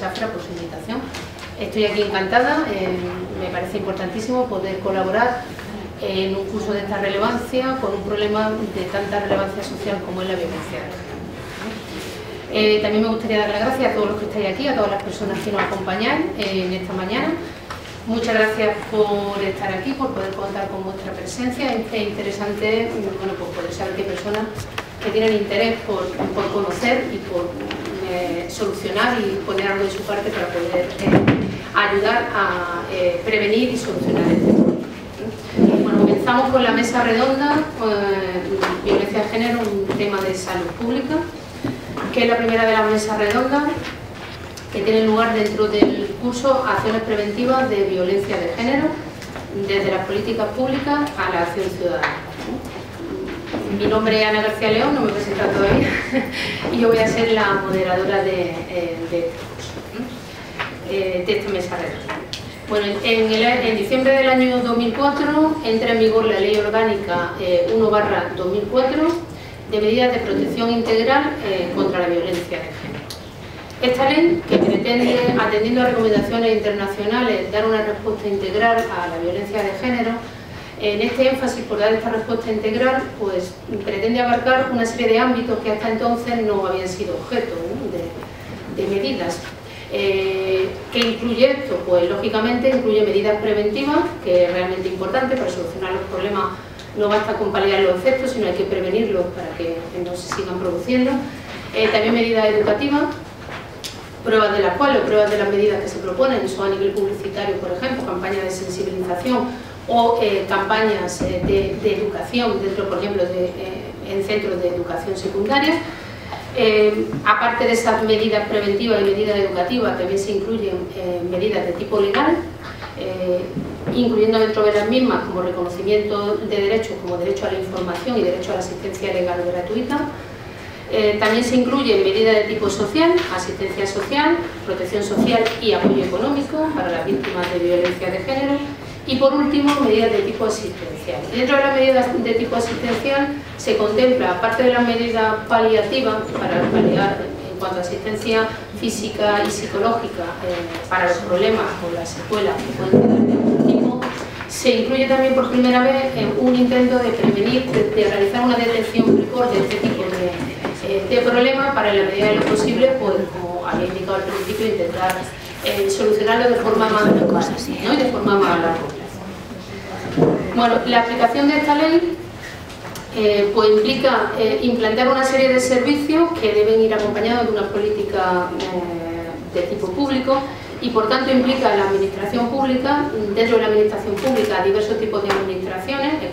Safra por su invitación. Estoy aquí encantada, eh, me parece importantísimo poder colaborar en un curso de esta relevancia con un problema de tanta relevancia social como es la violencia eh, también me gustaría dar las gracias a todos los que estáis aquí, a todas las personas que nos acompañan en esta mañana. Muchas gracias por estar aquí, por poder contar con vuestra presencia. Es interesante bueno, pues poder saber hay personas que tienen interés por, conocer y por eh, solucionar y poner algo de su parte para poder eh, ayudar a eh, prevenir y solucionar el tema. Bueno, comenzamos con la mesa redonda, violencia de género, un tema de salud pública, que es la primera de las mesas redondas que tiene lugar dentro del curso Acciones Preventivas de Violencia de Género, desde las políticas públicas a la acción ciudadana. Mi nombre es Ana García León, no me he presentado todavía, y yo voy a ser la moderadora de, eh, eh, esta mesa redonda. Bueno, en, diciembre del año 2004 entra en vigor la Ley Orgánica 1 eh, 2004 de medidas de protección integral contra la violencia de género. Esta ley, que pretende, atendiendo a recomendaciones internacionales, dar una respuesta integral a la violencia de género, en este énfasis por dar esta respuesta integral, pues pretende abarcar una serie de ámbitos que hasta entonces no habían sido objeto de, medidas. Eh, ¿Qué incluye esto? Pues lógicamente incluye medidas preventivas, que es realmente importante para solucionar los problemas. No basta con paliar los efectos, sino hay que prevenirlos para que no se sigan produciendo. Eh, también medidas educativas, pruebas de las cuales, pruebas de las medidas que se proponen, son a nivel publicitario, por ejemplo, campañas de sensibilización o eh, campañas eh, de, educación dentro, por ejemplo, de, eh, en centros de educación secundaria. aparte de esas medidas preventivas y medidas educativas, también se incluyen medidas de tipo legal, incluyendo dentro de las mismas como reconocimiento de derechos como derecho a la información y derecho a la asistencia legal gratuita, eh, también se incluyen medidas de tipo social, asistencia social, protección social y apoyo económico para las víctimas de violencia de género y por último medidas de tipo asistencial. Dentro de las medidas de tipo asistencial se contempla, aparte de las medidas paliativas para paliar en cuanto a asistencia física y psicológica eh, para los problemas o las secuelas que pueden tener de algún tipo, se incluye también por primera vez un intento de prevenir, de realizar una detección precoz de este tipo de de problema para en la medida de lo posible, pues, como había indicado al principio, intentar eh, solucionarlo de forma más cosas ¿no? y de forma más larga. Bueno, la aplicación de esta ley eh, pues implica eh, implantar una serie de servicios que deben ir acompañados de una política de tipo público y por tanto implica la administración pública, dentro de la administración pública diversos tipos de administraciones, es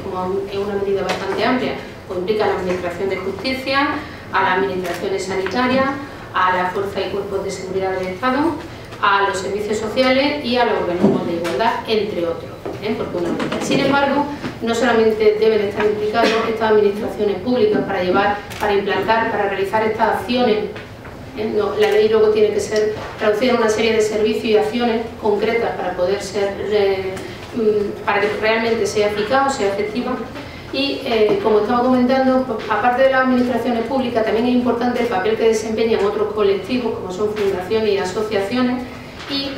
es una medida bastante amplia, pues implica la administración de justicia, a las administraciones sanitarias, a la fuerza y cuerpos de seguridad del Estado, a los servicios sociales y a los organismos de igualdad, entre otros. ¿eh? Sin embargo, no solamente deben estar implicados estas administraciones públicas para llevar, para implantar, para realizar estas acciones ¿eh? la ley luego tiene que ser traducida en una serie de servicios y acciones concretas para poder ser, eh, mm, para que realmente sea eficaz o sea efectiva y eh, como estaba comentando, pues, aparte de las administraciones públicas, también es importante el papel que desempeñan otros colectivos, como son fundaciones y asociaciones, y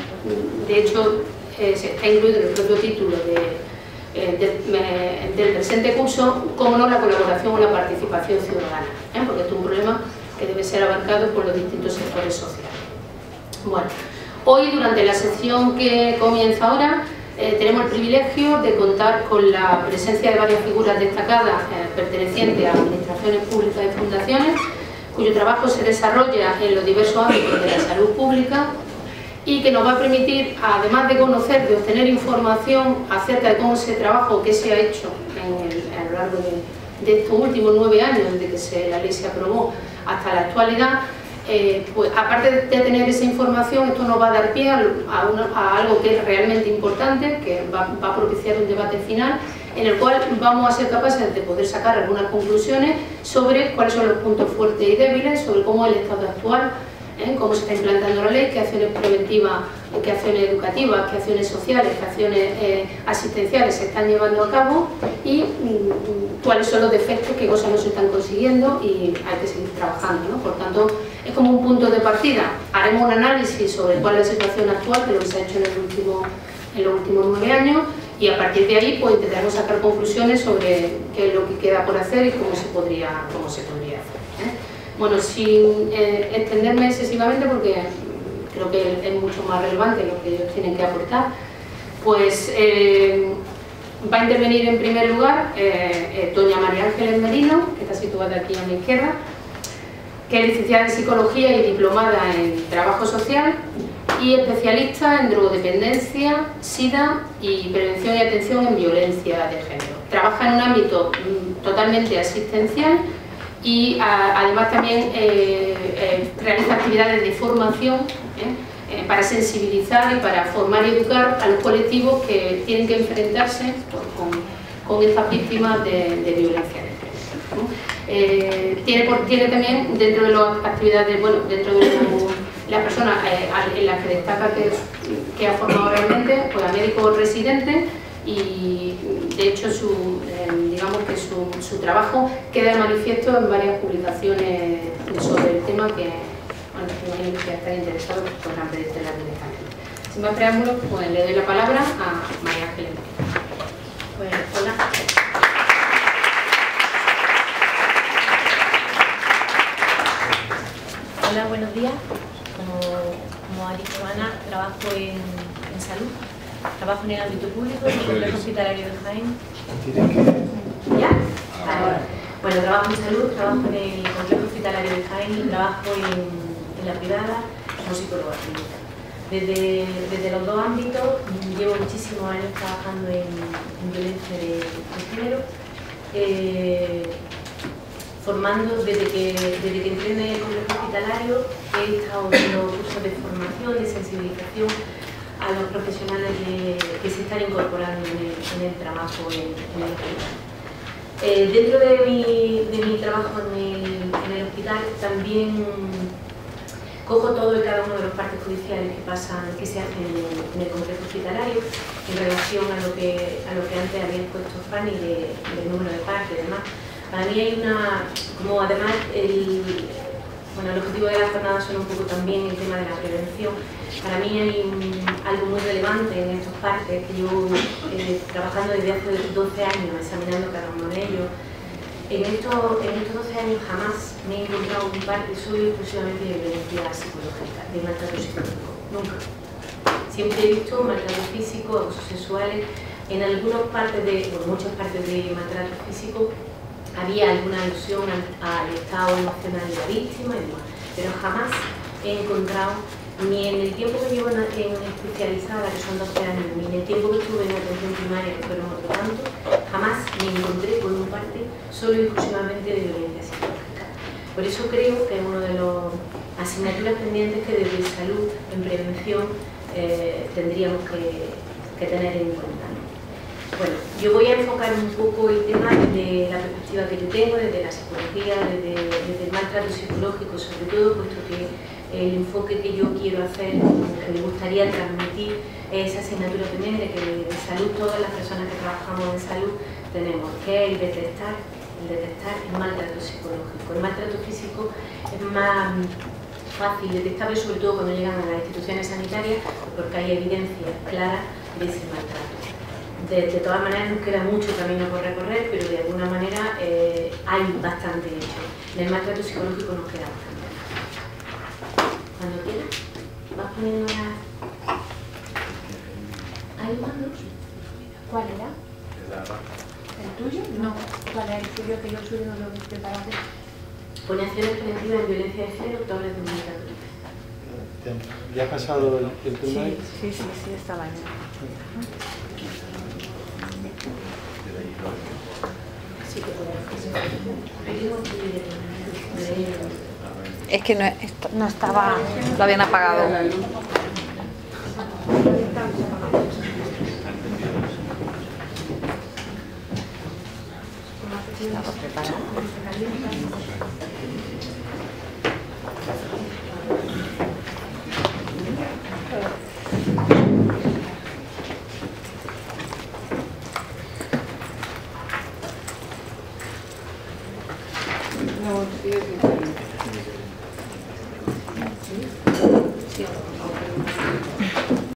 de hecho eh, se está incluido en el propio título eh, del presente curso, como no la colaboración o la participación ciudadana, porque es un problema que debe ser abarcado por los distintos sectores sociales. Bueno, hoy durante la sesión que comienza ahora, eh, tenemos el privilegio de contar con la presencia de varias figuras destacadas eh, pertenecientes a administraciones públicas y fundaciones, cuyo trabajo se desarrolla en los diversos ámbitos de la salud pública y que nos va a permitir, además de conocer, de obtener información acerca de cómo se trabaja o qué se ha hecho a lo largo de, estos últimos nueve años, desde que la ley se aprobó hasta la actualidad, eh, pues aparte de tener esa información, esto nos va a dar pie a, algo que es realmente importante, que va, a propiciar un debate final, en el cual vamos a ser capaces de poder sacar algunas conclusiones sobre cuáles son los puntos fuertes y débiles, sobre cómo el estado actual, ¿eh? cómo se está implantando la ley, qué acciones preventivas, qué acciones educativas, qué acciones sociales, qué acciones eh, asistenciales se están llevando a cabo y mm, cuáles son los defectos, qué cosas no se están consiguiendo y hay que seguir trabajando. Por tanto, es como un punto de partida. Haremos un análisis sobre cuál es la situación actual de lo que se ha hecho en los últimos nueve años y a partir de ahí pues intentaremos sacar conclusiones sobre qué es lo que queda por hacer y cómo se podría, cómo se podría hacer. ¿eh? Bueno, sin eh, extenderme excesivamente porque creo que es mucho más relevante lo que ellos tienen que aportar, pues eh, va a intervenir en primer lugar doña María Ángeles Merino, que está situada aquí a mi izquierda, que es licenciada en Psicología y diplomada en Trabajo Social y especialista en drogodependencia, SIDA y prevención y atención en violencia de género. Trabaja en un ámbito mm, totalmente asistencial y además también eh, eh, realiza actividades de formación ¿eh? para sensibilizar y para formar y educar a los colectivos que tienen que enfrentarse con, estas víctimas de, violencia género. tiene, también dentro de las actividades, bueno, dentro de la persona eh, en la que destaca que, ha formado realmente, pues a médico residente y de hecho su, eh, digamos que su, trabajo queda de manifiesto en varias publicaciones sobre el tema que, bueno, imagino que están interesados pues podrán pedirte la directamente. Sin más preámbulos, pues le doy la palabra a María Ángeles. Pues, hola. Hola, buenos días como, ha dicho Ana, trabajo en, salud, trabajo en el ámbito público, en el complejo hospitalario de Jaén. ¿Ya? Bueno, trabajo en salud, trabajo en el complejo hospitalario de Jaén y trabajo en, la privada como psicóloga clínica. Desde, desde, los dos ámbitos llevo muchísimos años trabajando en, violencia de, género. Eh, formando desde que, desde entré en el complejo hospitalario, he estado dando cursos de formación, de sensibilización a los profesionales que se están incorporando en el, trabajo en, el hospital. Eh, dentro de mi, de mi, trabajo en el, hospital también cojo todo y cada uno de los partes judiciales que pasan, que se hacen en, el complejo hospitalario en relación a lo que, a lo que antes había puesto Fanny de, del número de partes y demás. Para mí hay una, como además el, bueno, el objetivo de la jornada son un poco también el tema de la prevención. Para mí hay algo muy relevante en estos parques que yo eh, trabajando desde hace 12 años, examinando cada uno de ellos. En estos, en estos 12 años jamás me he encontrado un parque solo exclusivamente de violencia psicológica, de maltrato psicológico, nunca. Siempre he visto maltrato físico, abusos sexuales, en algunas partes de, bueno, muchas partes de maltrato físico había alguna alusión al, estado emocional de la víctima y demás, pero jamás he encontrado, ni en el tiempo que llevo en, especializada, que son 12 años, ni en el tiempo que estuve en atención primaria, que fueron otro tanto, jamás me encontré con un parte solo y exclusivamente de violencia psicológica. Por eso creo que es una de las asignaturas pendientes que desde salud en prevención eh, tendríamos que, que tener en cuenta. Bueno, yo voy a enfocar un poco el tema desde la perspectiva que yo tengo, desde la psicología, desde, el maltrato psicológico sobre todo, puesto que el enfoque que yo quiero hacer, que me gustaría transmitir, es esa asignatura pendiente que de salud todas las personas que trabajamos en salud tenemos, que el detectar, el detectar el maltrato psicológico. El maltrato físico es más fácil detectable, sobre todo cuando llegan a las instituciones sanitarias, porque hay evidencia clara de ese maltrato de, todas maneras nos queda mucho camino por recorrer, pero de alguna manera eh, hay bastante hecho. En el maltrato psicológico nos queda bastante. Cuando quieras, vas poniendo la... ¿Hay mando? ¿Cuál era? ¿El tuyo? No. ¿Cuál es el tuyo? Que yo suyo no lo he preparado. Pone acciones preventivas en violencia de género, autores de maltrato. ¿Ya ha pasado el, el turno? Sí, sí, sí, sí, esta mañana. Es que no, no estaba, lo habían apagado.